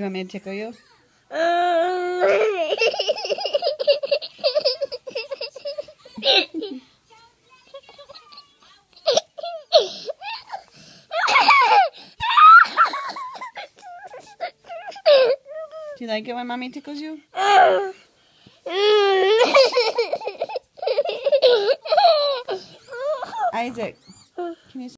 you want me to tickle you? Do you like it when mommy tickles you? Isaac, can you